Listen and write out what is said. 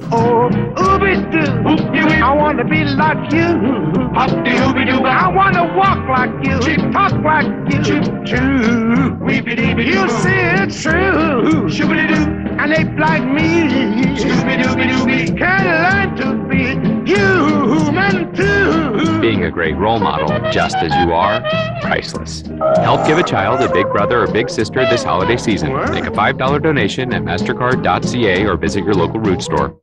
Oh, ooby doo, I want to be like you. Hop de ooby doo, I want to walk like you, talk like you. True, weepy deepy you see it's true. Shoobity doo, An ape like me Scooby Dooby Dooby. can learn to be human too. Being a great role model, just as you are, priceless. Help give a child a big brother or big sister this holiday season. Make a $5 donation at mastercard.ca or visit your local root store.